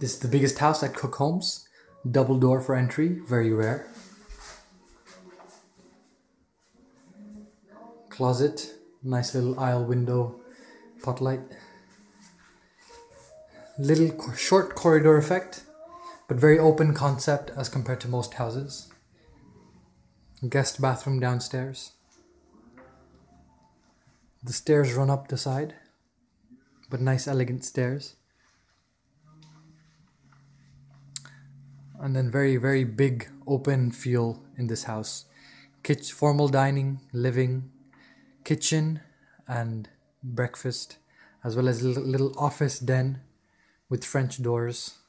This is the biggest house at Cook Homes. Double door for entry, very rare. Closet, nice little aisle window, pot light. Little short corridor effect, but very open concept as compared to most houses. Guest bathroom downstairs. The stairs run up the side, but nice, elegant stairs. And then very, very big open feel in this house. Kitch, formal dining, living, kitchen, and breakfast, as well as a little, little office den with French doors.